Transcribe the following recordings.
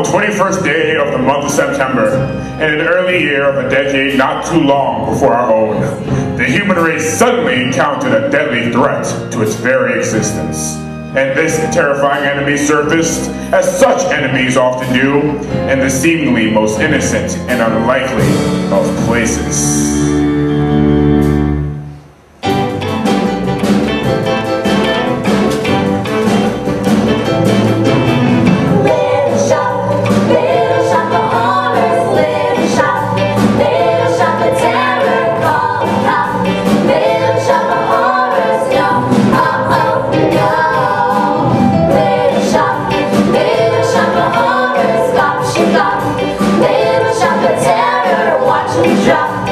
21st day of the month of September, in an early year of a decade not too long before our own, the human race suddenly encountered a deadly threat to its very existence. And this terrifying enemy surfaced, as such enemies often do, in the seemingly most innocent and unlikely of places.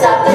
stop